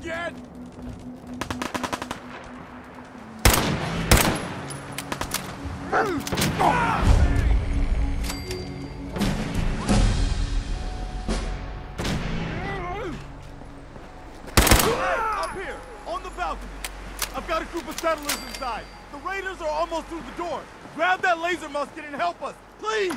dead yet? Up here, on the balcony. I've got a group of settlers inside. The raiders are almost through the door. Grab that laser musket and help us, please!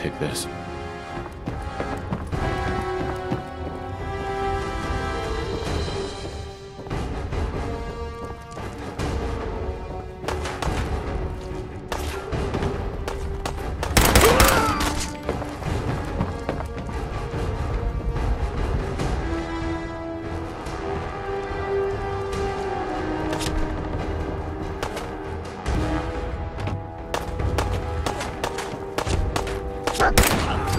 Pick this. Huh?